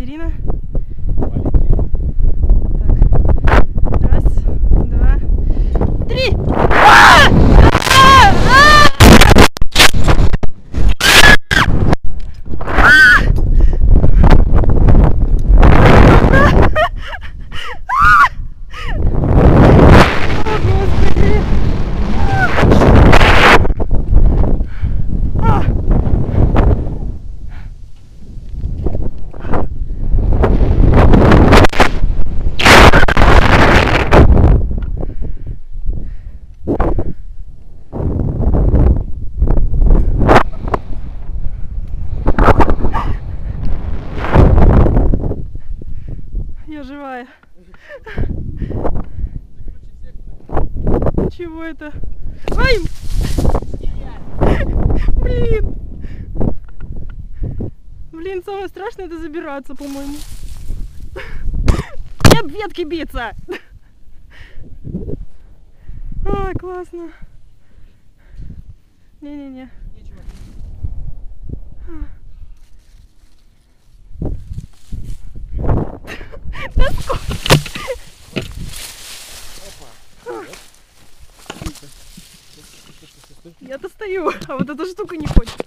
Екатерина. Так. Раз, два, три. А! А! А! О, Господи! А! Я живая. Чего это? Ай! Блин! Блин, самое страшное это забираться, по-моему. И об ветки биться! А, классно. Не-не-не. Сколько? Я-то стою, а вот эта штука не хочет.